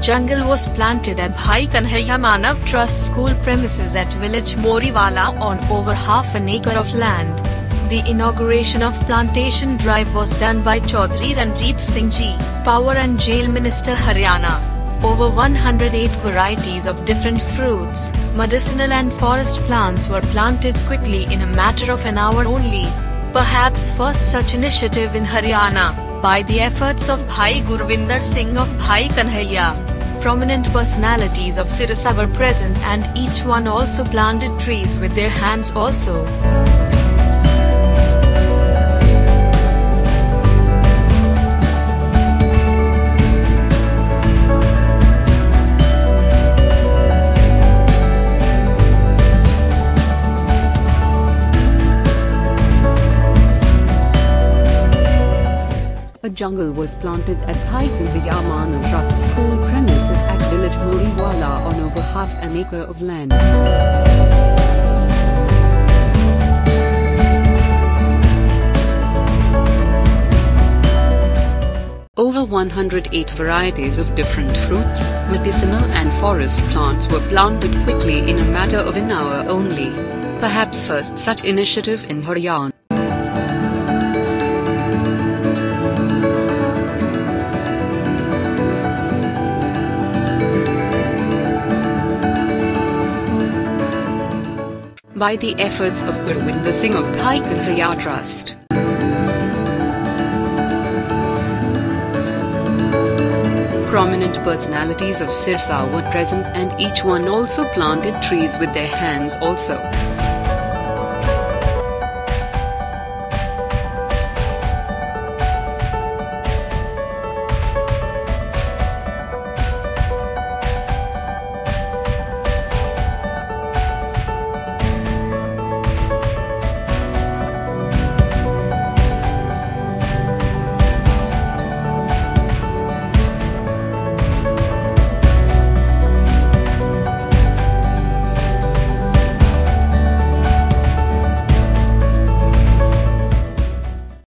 jungle was planted at Bhai Kanhaiya Manav Trust School premises at village Moriwala on over half an acre of land. The inauguration of plantation drive was done by Chaudhry Ranjit Singh Ji, Power and Jail Minister Haryana. Over 108 varieties of different fruits, medicinal and forest plants were planted quickly in a matter of an hour only. Perhaps first such initiative in Haryana, by the efforts of Bhai Gurvinder Singh of Bhai Kanhaiya. Prominent personalities of Sirsa were present and each one also planted trees with their hands also. A jungle was planted at Bhai Kanhaiya Manav Trust School Moriwala on over half an acre of land. Over 108 varieties of different fruits, medicinal and forest plants were planted quickly in a matter of an hour only. Perhaps first such initiative in Haryana. By the efforts of Gurvinder Singh of Bhai Kanhaiya Trust. Prominent personalities of Sirsa were present and each one also planted trees with their hands also.